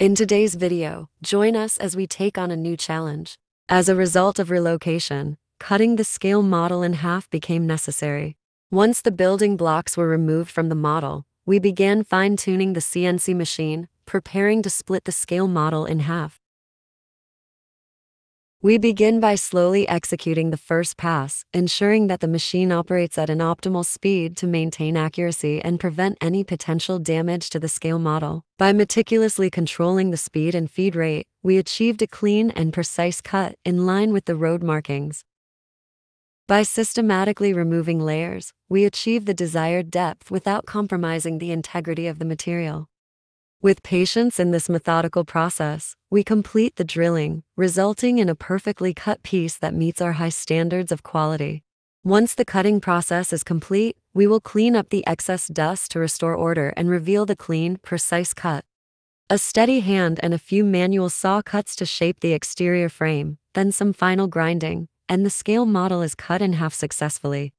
In today's video, join us as we take on a new challenge. As a result of relocation, cutting the scale model in half became necessary. Once the building blocks were removed from the model, we began fine tuning the CNC machine, preparing to split the scale model in half. We begin by slowly executing the first pass, ensuring that the machine operates at an optimal speed to maintain accuracy and prevent any potential damage to the scale model. By meticulously controlling the speed and feed rate, we achieved a clean and precise cut in line with the road markings. By systematically removing layers, we achieve the desired depth without compromising the integrity of the material. With patience in this methodical process, we complete the drilling, resulting in a perfectly cut piece that meets our high standards of quality. Once the cutting process is complete, we will clean up the excess dust to restore order and reveal the clean, precise cut. A steady hand and a few manual saw cuts to shape the exterior frame, then some final grinding, and the scale model is cut in half successfully.